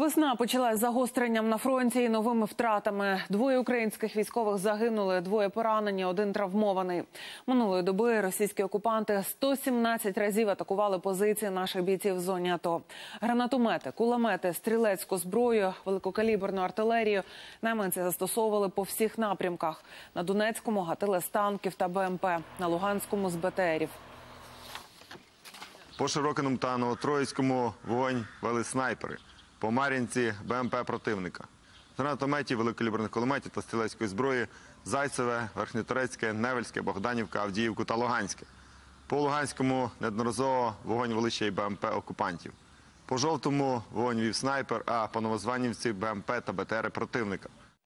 Весна почалась загостренням на фронті і новими втратами. Двоє українських військових загинули, двоє поранені, один травмований. Минулої доби російські окупанти 117 разів атакували позиції наших бійців в зоні АТО. Гранатомети, кулемети, стрілецьку зброю, великокаліберну артилерію найманці застосовували по всіх напрямках. На Донецькому гатили з танків та БМП, на Луганському з БТРів. По Широкиному та Новотроїцькому вогонь вели снайпери. По Мар'їнці БМП противника. З гранатометів, великокаліберних та стрілецької зброї Зайцеве, Верхньоторецьке, Невельське, Богданівка, Авдіївку та Луганське. По Луганському неодноразово вогонь вели ще БМП окупантів. По жовтому вогонь вів снайпер, а по Новозванівці БМП та БТРи противника.